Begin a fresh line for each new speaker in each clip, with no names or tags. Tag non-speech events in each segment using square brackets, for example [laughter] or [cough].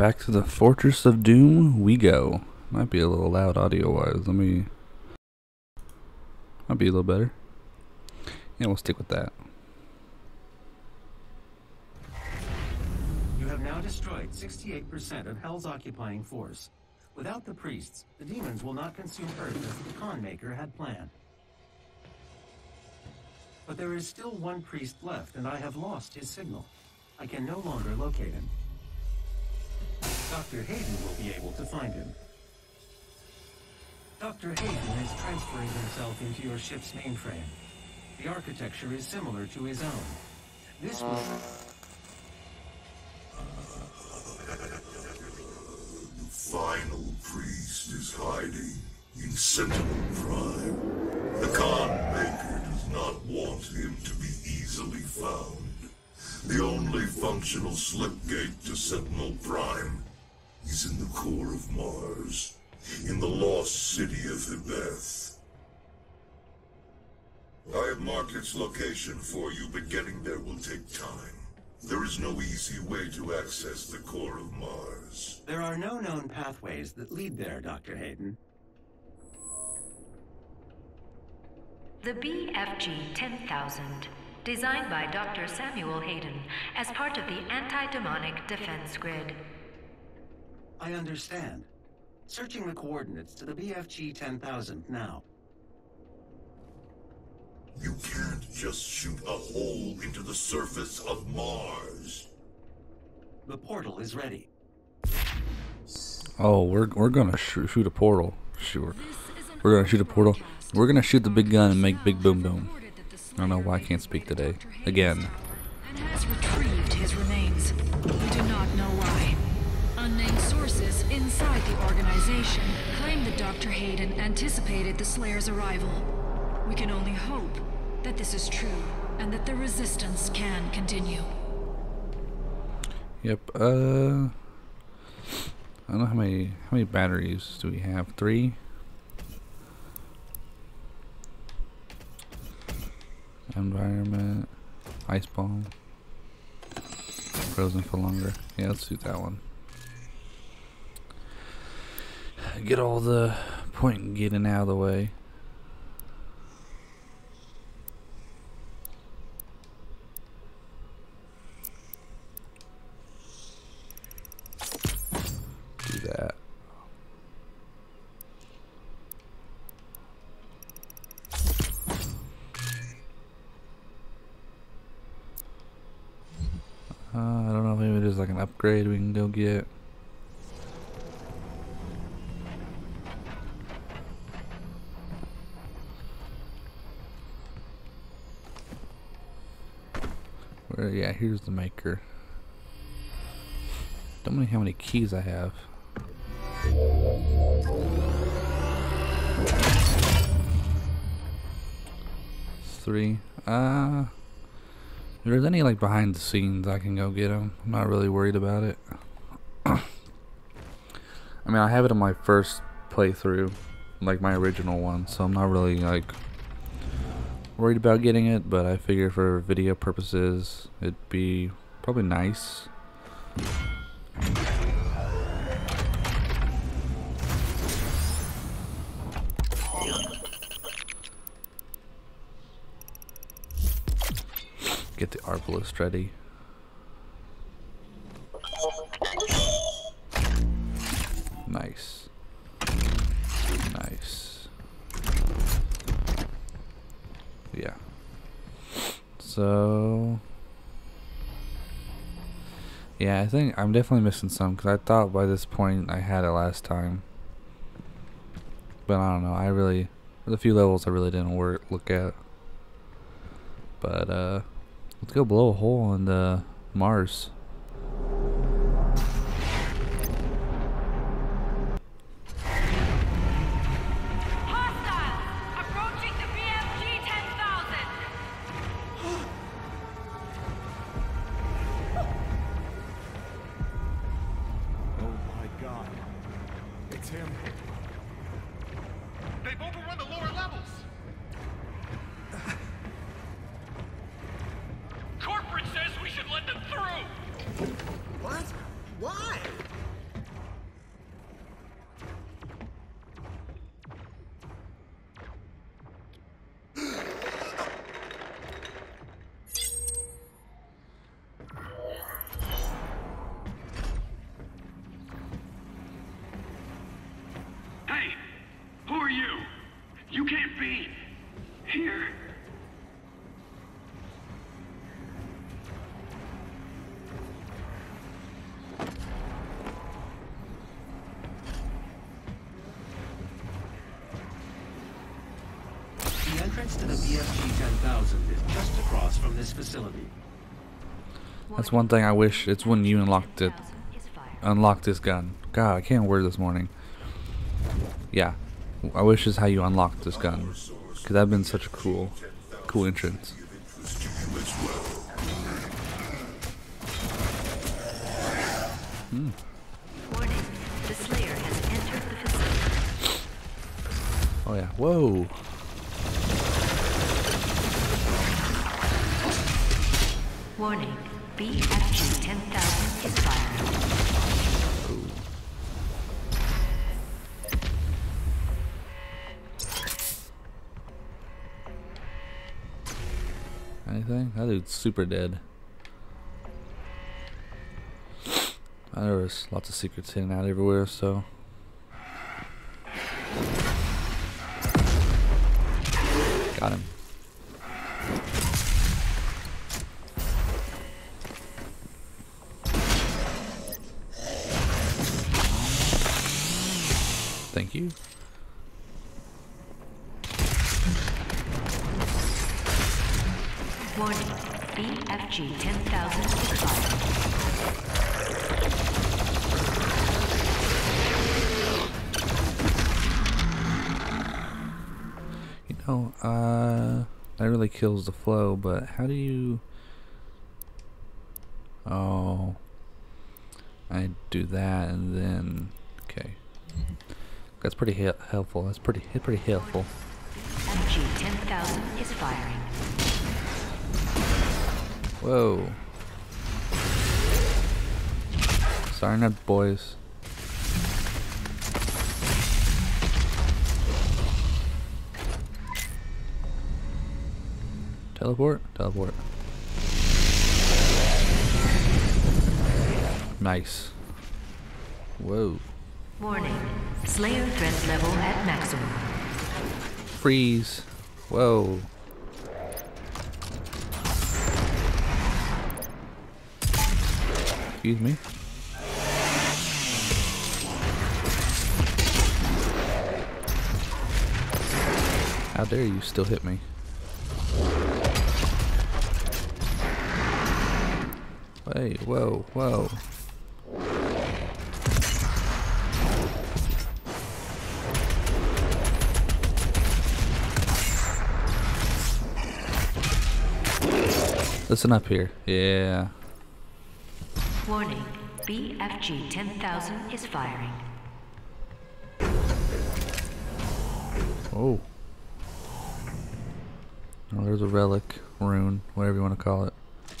back to the Fortress of Doom we go. Might be a little loud audio wise. Let me. Might be a little better. Yeah, we'll stick with that.
You have now destroyed 68% of Hell's occupying force. Without the priests, the demons will not consume Earth as the Khan Maker had planned. But there is still one priest left, and I have lost his signal. I can no longer locate him. Dr. Hayden will be able to find him. Dr. Hayden is transferring himself into your ship's mainframe. The architecture is similar to his own. This will...
The final priest is hiding in Sentinel Prime. The Khan Maker does not want him to be easily found. The only functional slipgate to Sentinel Prime is in the core of Mars, in the lost city of Hebeth. I have marked its location for you, but getting there will take time. There is no easy way to access the core of Mars.
There are no known pathways that lead there, Dr. Hayden.
The BFG 10000, designed by Dr. Samuel Hayden as part of the Anti-Demonic Defense Grid.
I understand. Searching the coordinates to the BFG 10000 now.
You can't just shoot a hole into the surface of Mars.
The portal is ready.
Oh, we're we're gonna sh shoot a portal. Sure, we're gonna shoot a portal. We're gonna shoot the big gun and make big boom boom. I don't know why I can't speak today. Again.
Claim that Dr. Hayden anticipated the Slayer's arrival. We can only hope that this is true and that the resistance can continue.
Yep. Uh. I don't know how many how many batteries do we have? Three. Environment, ice bomb, frozen for longer. Yeah, let's do that one. Get all the point getting out of the way. Do that. Uh, I don't know, maybe there's like an upgrade we can go get. Where, yeah, here's the maker. Don't know how many keys I have. Three. Uh, if there's any like behind the scenes, I can go get them. I'm not really worried about it. [coughs] I mean, I have it in my first playthrough, like my original one, so I'm not really like worried about getting it. But I figure for video purposes, it'd be probably nice. Get the Arbalist ready. Yeah, I think I'm definitely missing some because I thought by this point I had it last time. But I don't know. I really, the few levels I really didn't work look at. But uh, let's go blow a hole in the Mars. That's one thing I wish. It's when you unlocked it.
10,000.
Unlock this gun. God, I can't word this morning. Yeah. I wish is how you unlocked this gun. Because that'd been such a cool, cool entrance. Hmm.
Warning, the Slayer has entered the facility.
Oh yeah. Whoa.
Warning, BFG 10,000 is.
Anything? That dude's super dead. There was lots of secrets hidden out everywhere, so. Do that and then. Okay. That's pretty he- helpful. That's pretty pretty helpful.
BFG 10,000 is firing.
Whoa. Sorry, not boys. Teleport? Teleport. Nice. Whoa.
Warning, Slayer threat level at maximum.
Freeze. Whoa. Excuse me. How dare you still hit me? Hey, whoa, whoa. Listen up here. Yeah.
Warning, BFG 10,000 is firing.
Oh. Oh, there's a relic, rune, whatever you want to call it.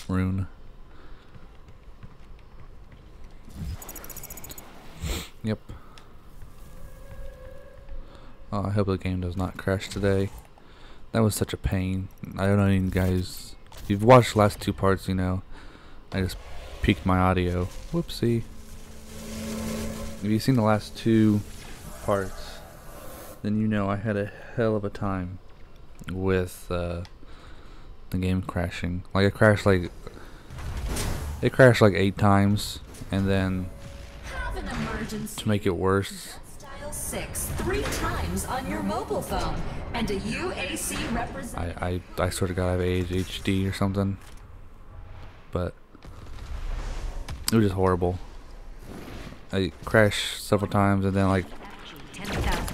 Rune. Yep. Oh, I hope the game does not crash today. That was such a pain. I don't know you guys. If you've watched the last two parts, you know. I just peaked my audio. Whoopsie. If you've seen the last two parts, then you know I had a hell of a time with uh, the game crashing. Like it crashed like it crashed like eight times, and then to make it worse,
6 three times on your mobile phone and a UAC representative.
I I I sort of got have ADHD or something, but it was just horrible. I crashed several times, and then like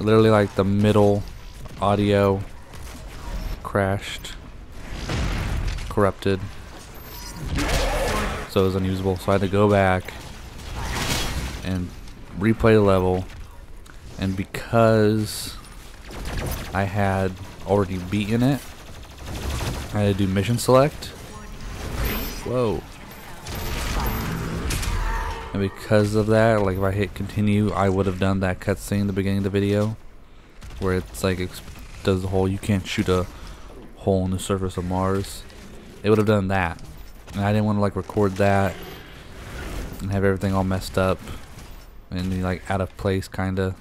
literally like the middle audio crashed corrupted so it was unusable so i had to go back and replay the level and because i had already beaten it i had to do mission select. Whoa. And because of that like if i hit continue i would have done that cutscene at the beginning of the video where it's like it does the whole you can't shoot a hole in the surface of Mars. It would have done that, and I didn't want to like record that and have everything all messed up and like out of place, kinda,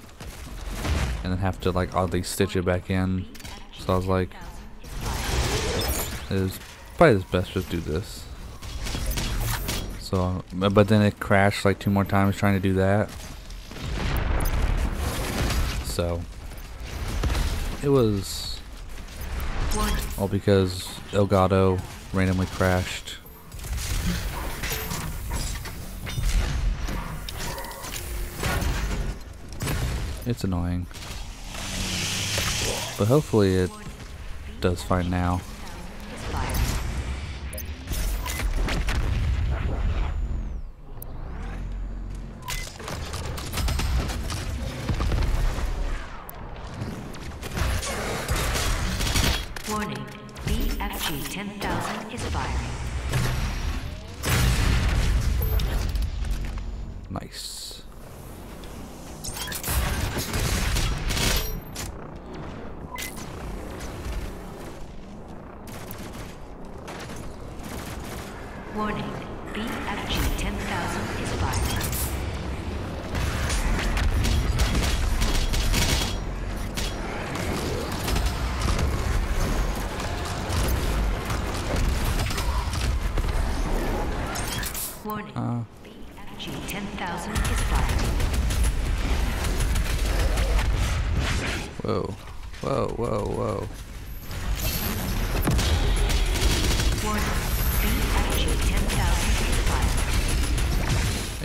and then have to like oddly stitch it back in. So I was like, it was probably best just do this. So, but then it crashed like two more times trying to do that. So, it was all because Elgato randomly crashed. It's annoying. But hopefully it does fine now.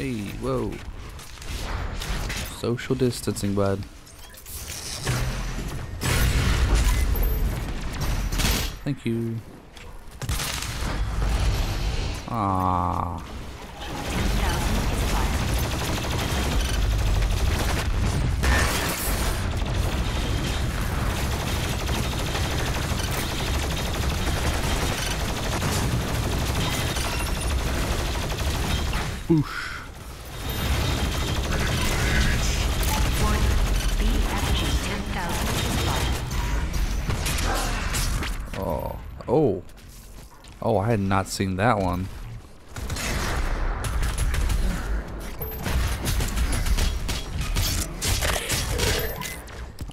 Hey, whoa. Social distancing, bud. Thank you. Ah.
10000.
Boosh. Oh, I had not seen that one.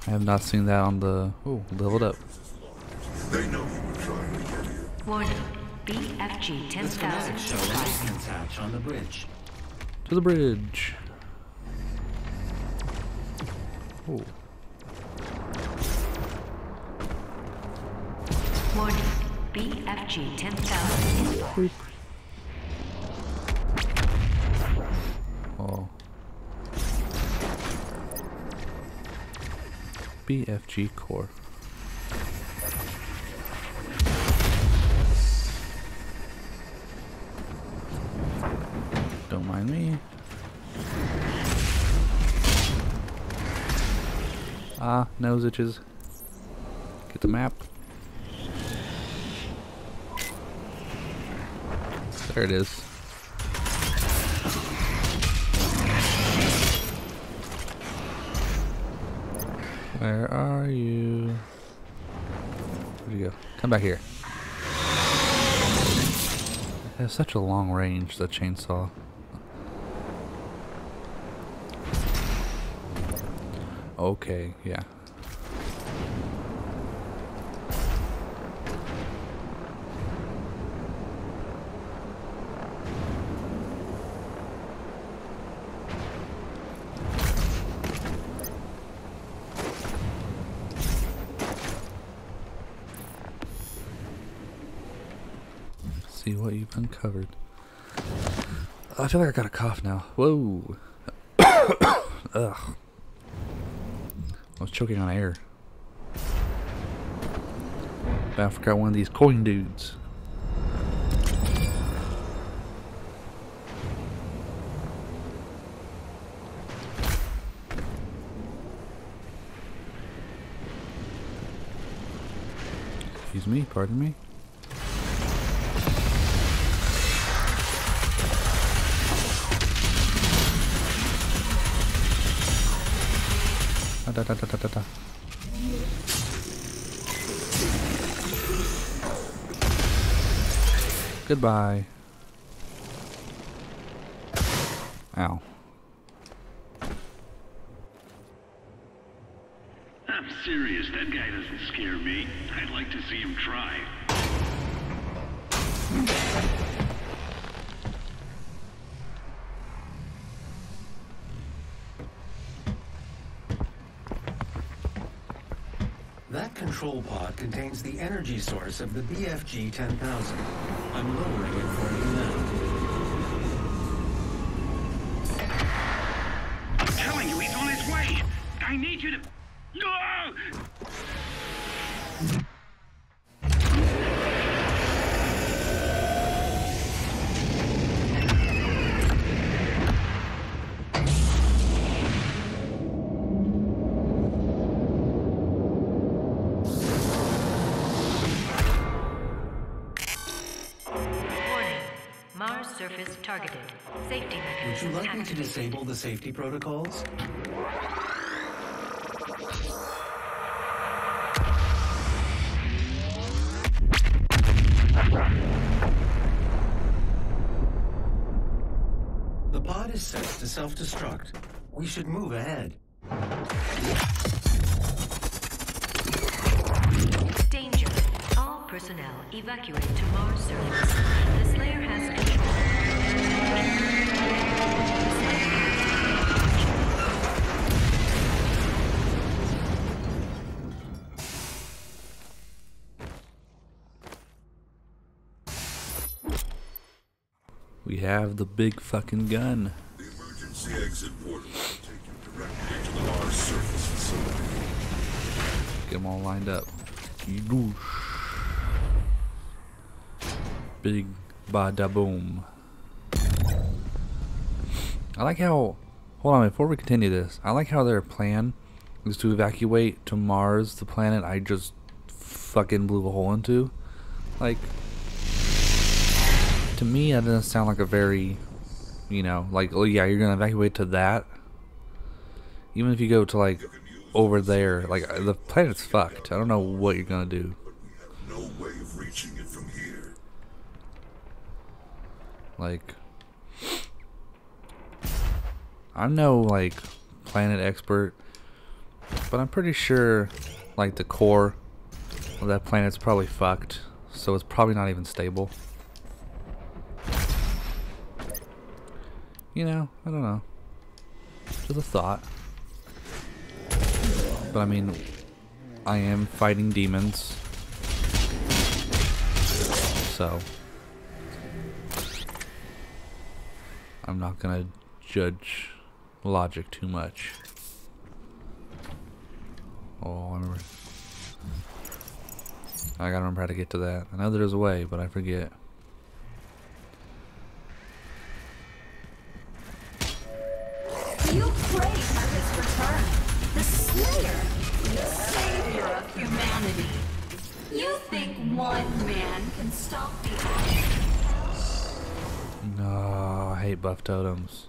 I have not seen that on the. Oh, leveled up.
They know you were trying to get here.
Warning, BFG
The
10000
schematics show an
firing.
hatch on the bridge.
To the bridge. Oh.
Warning, BFG 10000 is firing.
Oh. BFG core. Don't mind me. Ah, nose itches. Get the map. There it is. Where are you? Where'd you go? Come back here. It has such a long range, the chainsaw. Okay, yeah. See what you've uncovered. I feel like I got a cough now. Whoa. [coughs] Ugh. I was choking on air. I forgot one of these coin dudes. Excuse me, pardon me. Da, da, da, da, da, da. Goodbye. Ow.
I'm serious. That guy does doesn't scare me. I'd like to see him try.
That control pod contains the energy source of the BFG 10,000. I'm lowering it for you now.
I'm telling you, he's on his way. I need you to.
Disable the safety protocols? The pod is set to self-destruct. We should move ahead.
Danger. All personnel evacuate to Mars surface. The Slayer has control.
We have the big fucking gun.
The emergency exit portal will take you directly to the Mars surface facility.
Get them all lined up. Big bada boom. I like how. Hold on, before we continue this, I like how their plan is to evacuate to Mars, the planet I just fucking blew a hole into. Like, to me, that doesn't sound like a very, you know, like, oh yeah, you're gonna evacuate to that. Even if you go to like over there, like uh, the planet's fucked. I don't know what you're gonna do. Like, I'm no like planet expert, but I'm pretty sure like the core of that planet's probably fucked, so it's probably not even stable. You know, I don't know. Just a thought. But I mean, I am fighting demons. So, I'm not gonna judge logic too much. Oh, I remember. I gotta remember how to get to that. I know there's a way, but I forget.
You pray for his return. The Slayer, the savior of humanity. You think one man can stop the?
No, I hate buff totems.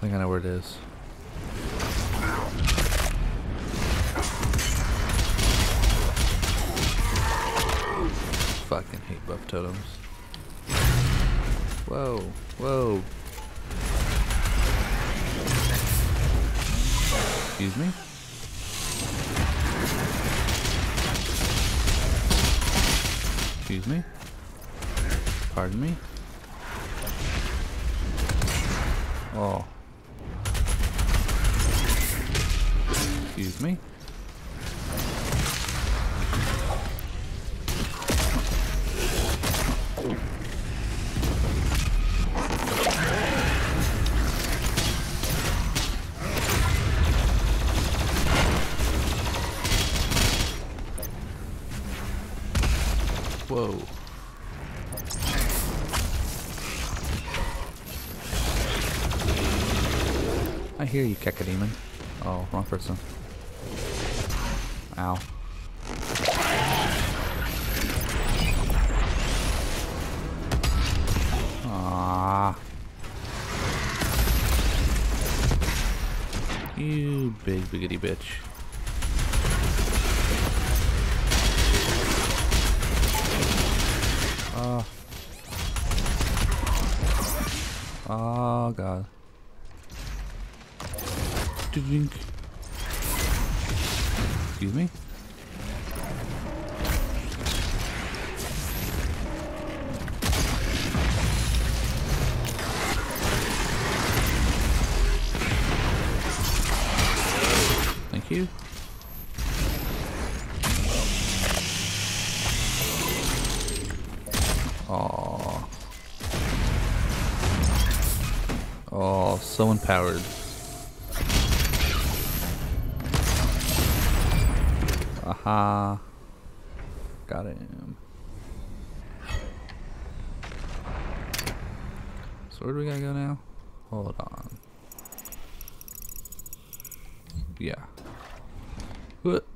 I think I know where it is. Fucking hate buff totems. Whoa, whoa. Excuse me? Excuse me? Pardon me? Oh. Excuse me? Whoa. I hear you, Cacodemon. Oh, wrong person. Ow. Ah. You big biggity bitch. Oh. Oh god. Dink. On. Yeah. What?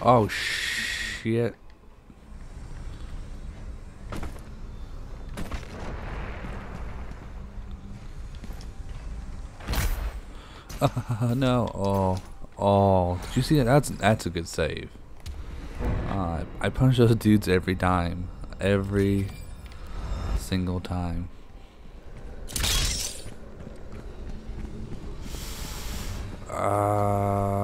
Oh shit. [laughs] No. Oh. Oh. Did you see that? That's that's a good save. Uh, I punch those dudes every time. Every single time. Uh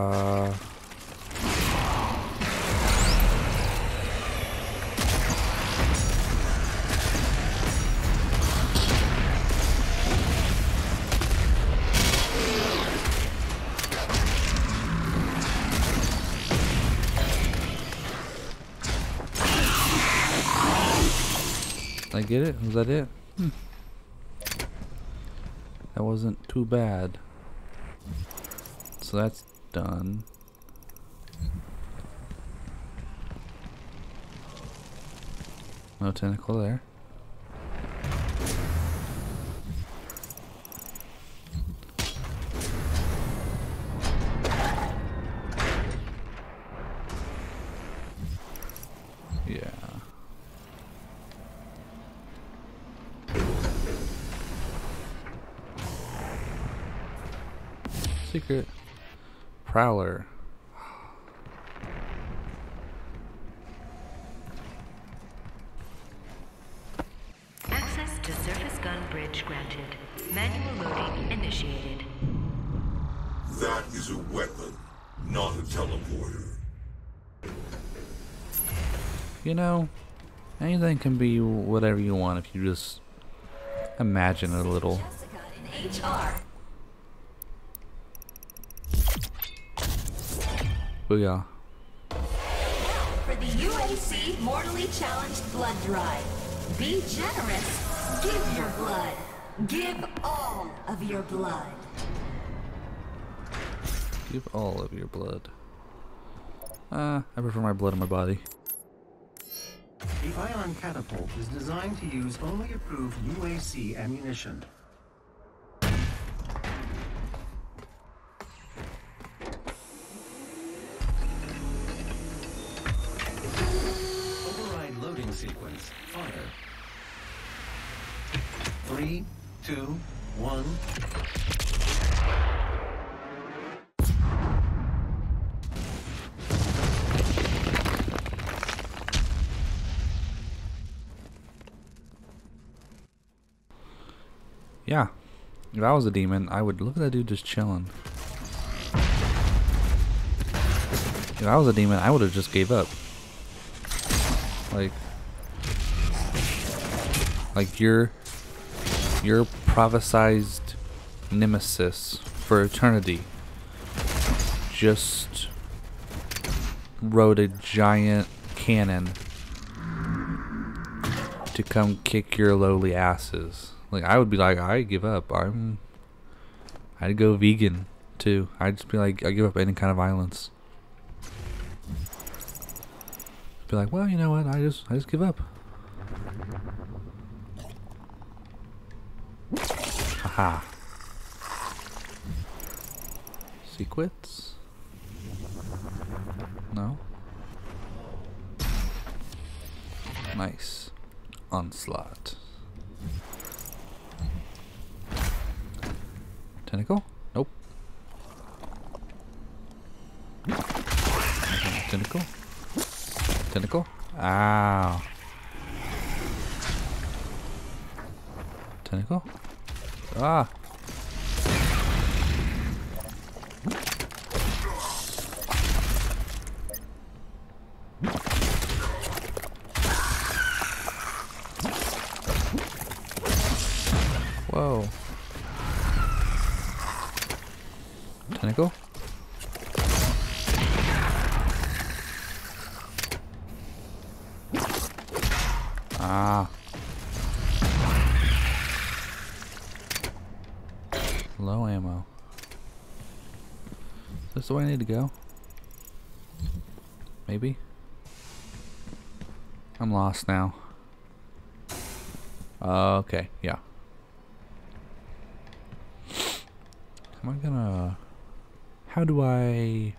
I get it? Was that it? Hmm. That wasn't too bad. So that's done. No tentacle there. Yeah. Secret Prowler.
Access to surface gun bridge granted. Manual loading initiated.
That is a weapon, not a teleporter.
You know, anything can be whatever you want if you just imagine it a little. Booyah.
For the UAC Mortally Challenged Blood Drive. Be generous. Give your blood. Give all of your blood.
Give all of your blood. Uh, I prefer my blood in my body.
The ion catapult is designed to use only approved UAC ammunition.
Yeah. If I was a demon, I would look at that dude just chilling. If I was a demon, I would have just gave up. Like, like your your prophesized nemesis for eternity just rode a giant cannon to come kick your lowly asses. Like I would be like, I give up. I'm. I'd go vegan too. I'd just be like, I give up any kind of violence. Be like, well, you know what? I just, I just give up. Aha. Sequits? No. Nice. Onslaught. Tentacle? Nope. Tentacle? Tentacle? Ow. Tentacle. Ah. Whoa. Tentacle. Ah. Low ammo. Is this the way I need to go? Maybe? I'm lost now. Okay, yeah. Am I gonna... How do I...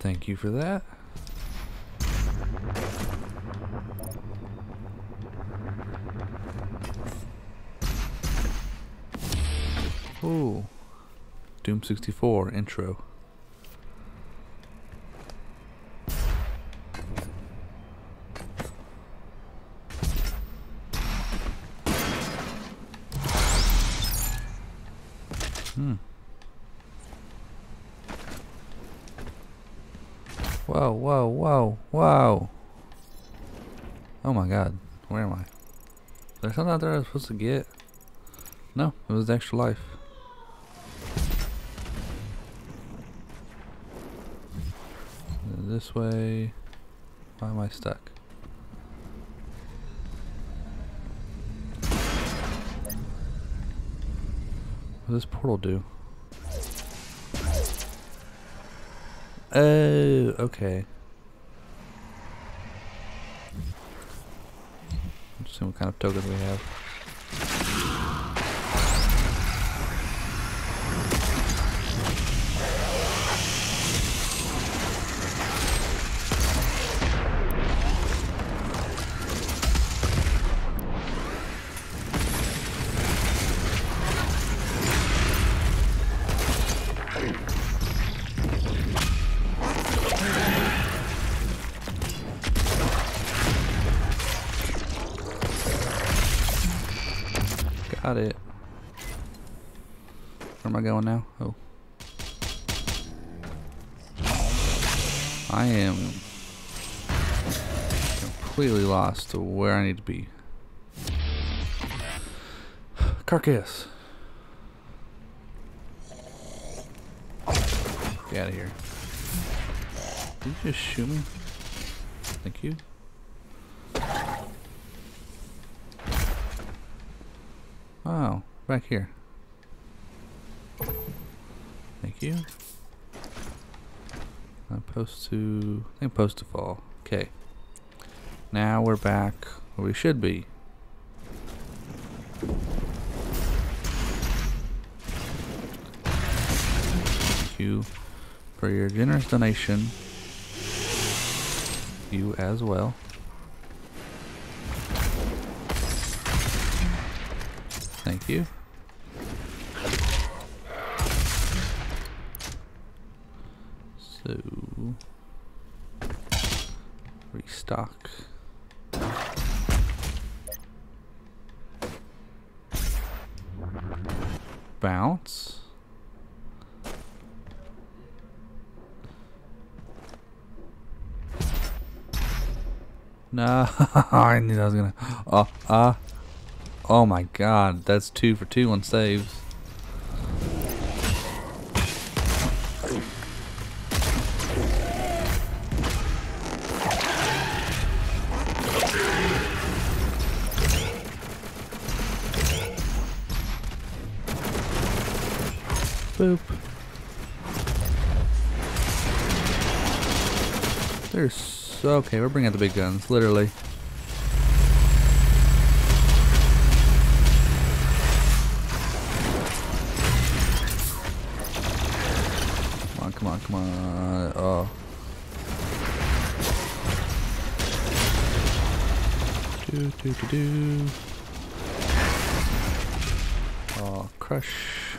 Thank you for that. Ooh. Doom 64 intro. Hmm. Whoa, whoa, whoa, whoa. Oh my god. Where am I? There's something out there I was supposed to get. No, it was extra life. This way. Why am I stuck? What does this portal do? Oh, okay. Let's see what kind of token we have. Need to be. Carcass. Get out of here. Did you just shoot me? Thank you. Oh, back here. Thank you. I'm supposed to. I I'm supposed to fall. Okay. Now we're back we should be. Thank you for your generous donation. You as well. Thank you. So restock. Bounce. No, [laughs] I knew I was gonna. Oh, ah. Uh, oh my god, that's two for two on saves. Boop. There's so okay. We're bringing out the big guns, literally. Come on, come on, come on. Oh. Do do do do. Oh, crush.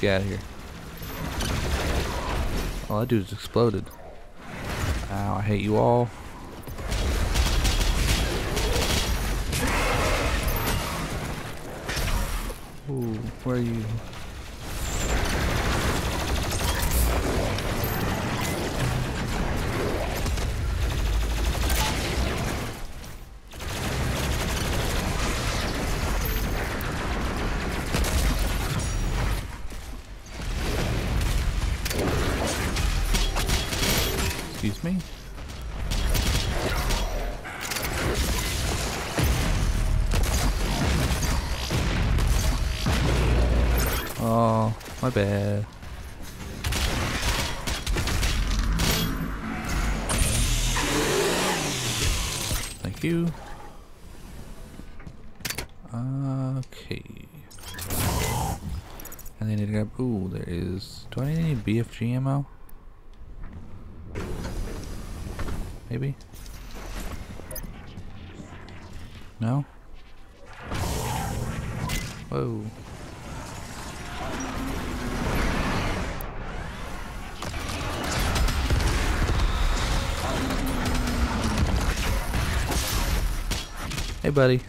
Get out of here. Oh, that dude's exploded. Ow, I hate you all. Ooh, where are you? Whoa. Hey, buddy.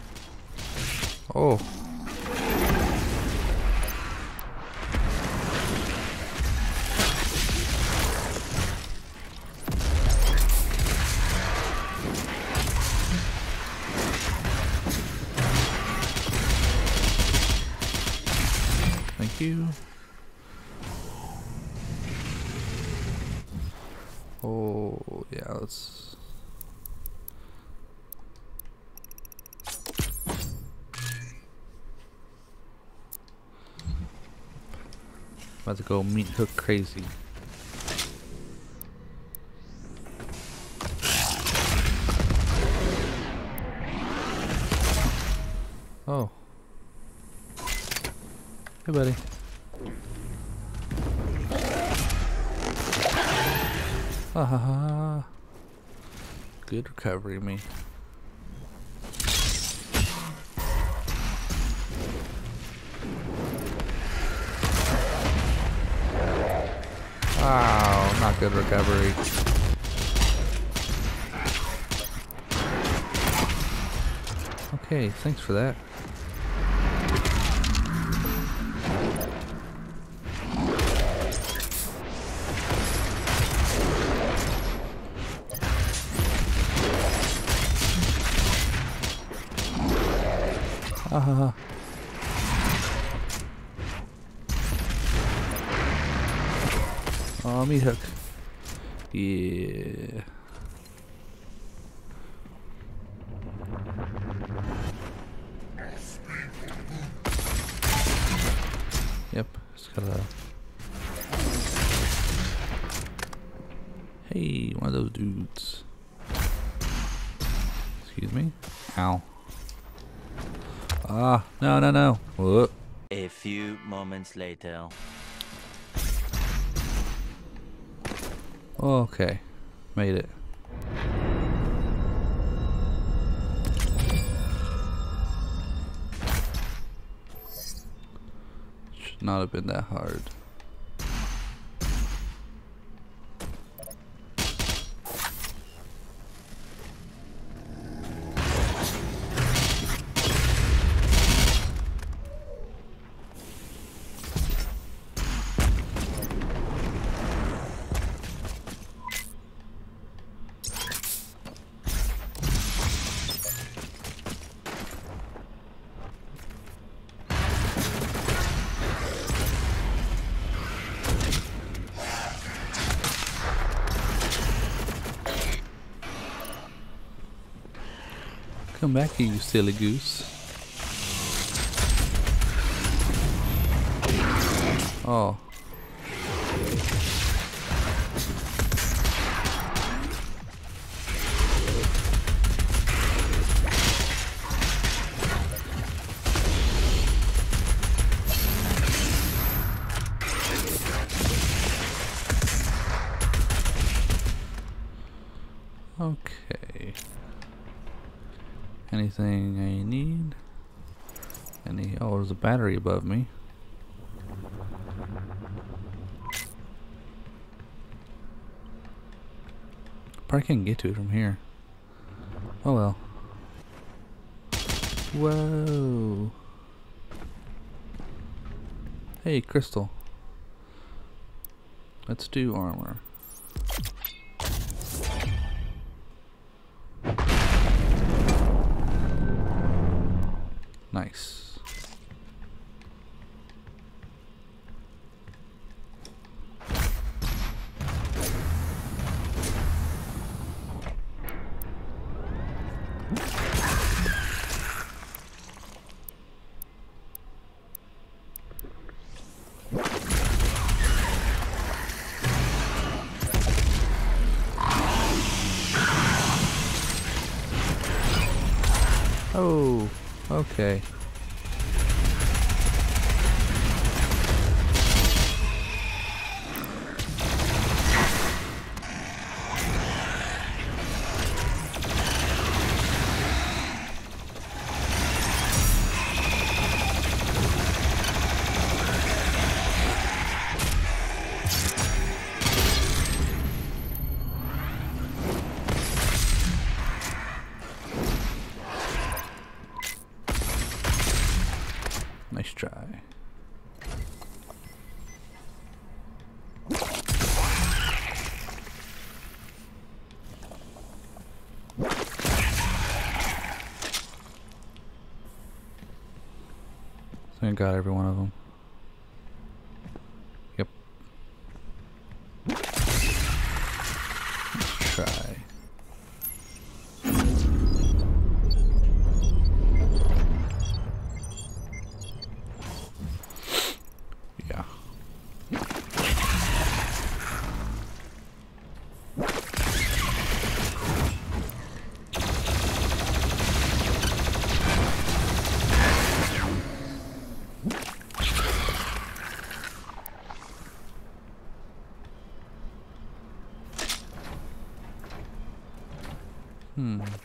Oh. Go meat hook crazy. Oh. Hey, buddy. Ha ha ha. Good recovery, me. Good recovery. Okay, thanks for that. Ha ha. Oh, hook. Yeah. Yep, just gotta. Hey, one of those dudes. Excuse me. Ow. Ah, no, no, no. Whoop.
A few moments later.
Okay, made it. Should not have been that hard. Come back here, you silly goose. Oh. dairy above me. Probably can't get to it from here. Oh well. Whoa. Hey, Crystal. Let's do armor. Okay. Got every one of them. Hmm.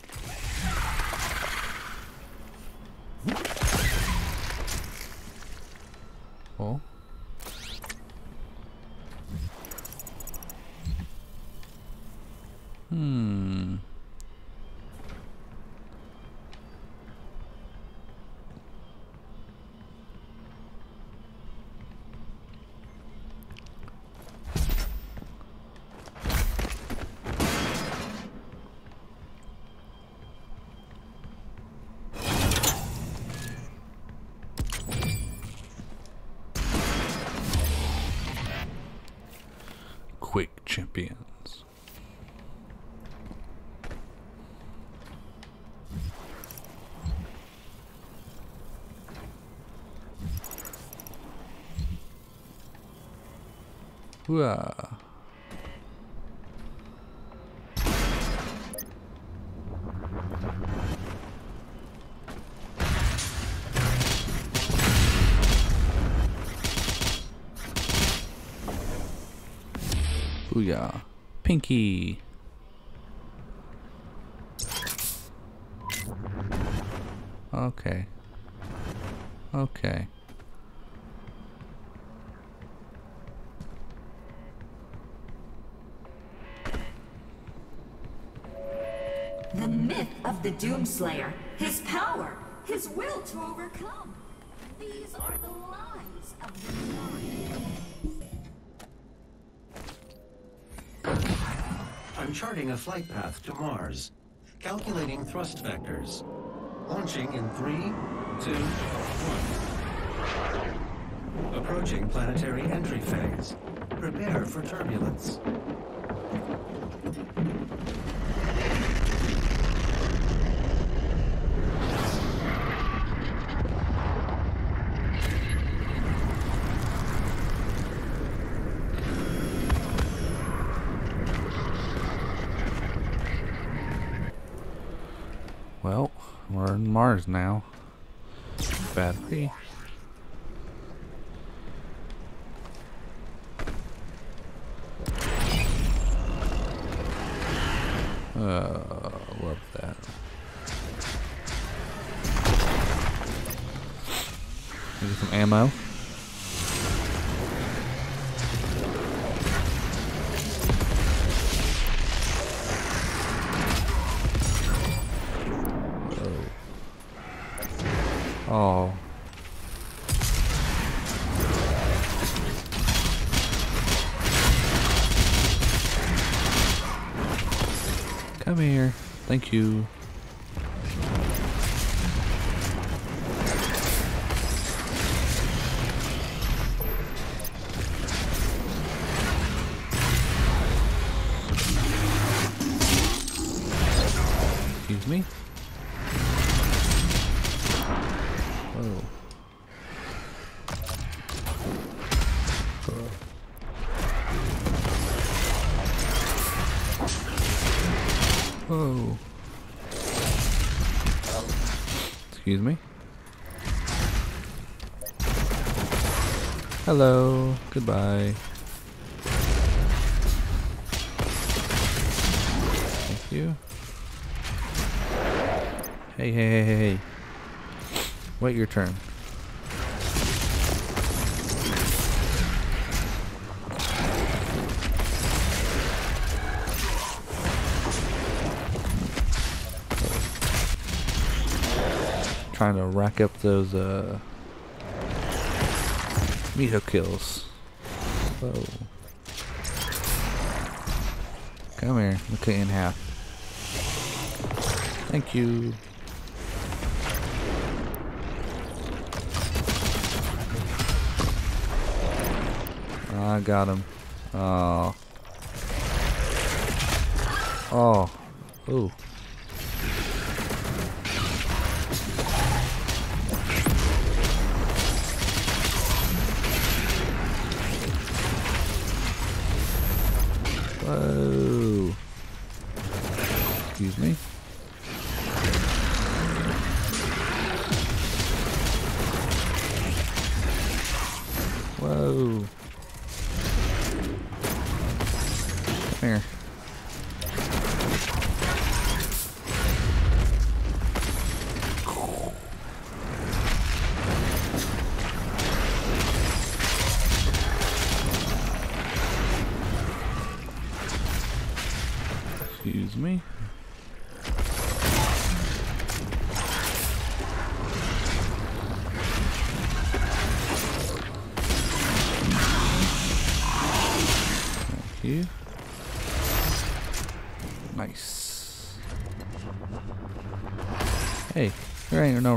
Champions. Hooah. Pinky. Okay. Okay.
The myth of the Doomslayer, his power, his will to overcome. These are the lies of the
I'm charting a flight path to Mars. Calculating thrust vectors. Launching in three, two, one. Approaching planetary entry phase. Prepare for turbulence.
Well, in now. Battery. Come here. Thank you. Your turn. Trying to rack up those uh kills. Whoa. Come here, look it in half. Thank you. I got him. Oh. Oh. Ooh. Whoa. Excuse me.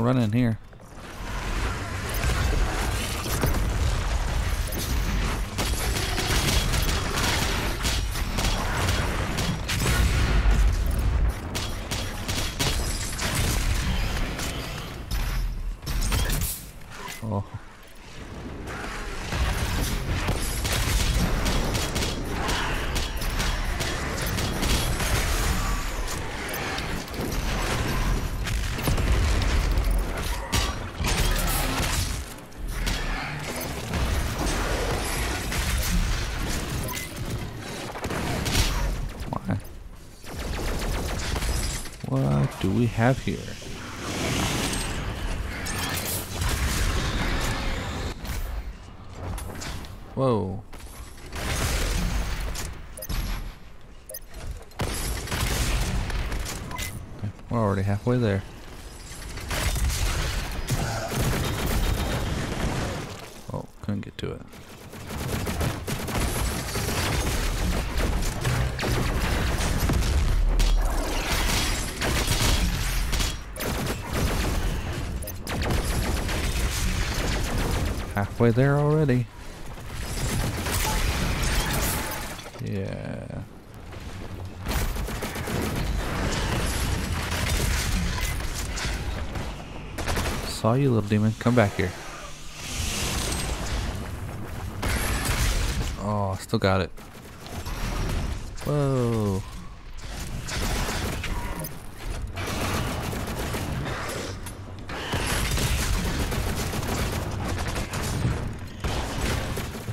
Running here. We have here? Whoa. We're already halfway there. Halfway there already. Yeah. Saw you, little demon. Come back here. Oh, still got it. Whoa.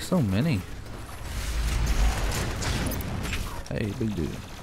So many. Hey, big dude.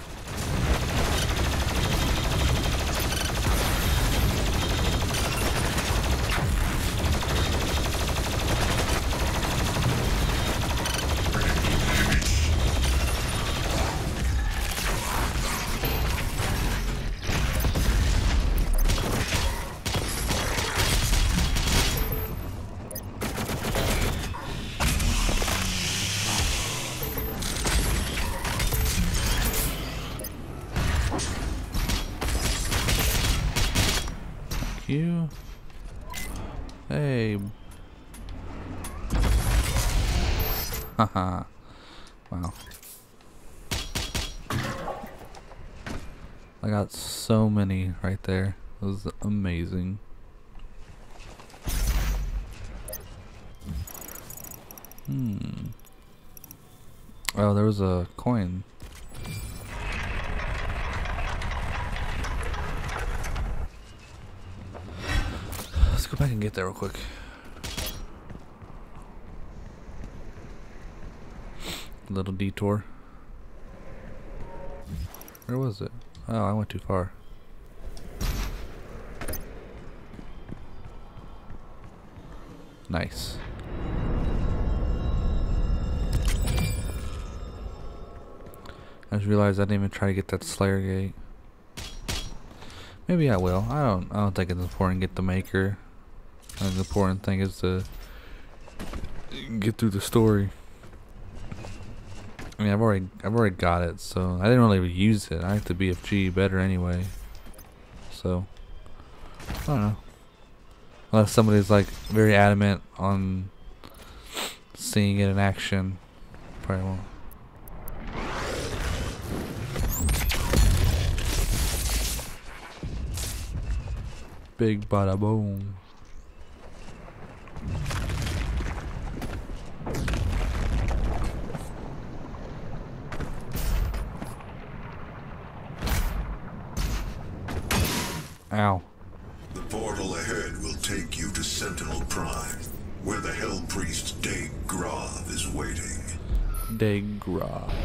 There. It was amazing. Hmm. Oh, there was a coin. Let's go back and get there real quick. Little detour. Where was it? Oh, I went too far. Nice. I just realized I didn't even try to get that Slayer gate. Maybe I will. I don't. I don't think it's important to get the maker. I think the important thing is to get through the story. I mean, I've already, I've already got it, so I didn't really use it. I have the BFG better anyway. So I don't know. Unless somebody's like very adamant on seeing it in action, probably won't. Big bada boom. Ow.
The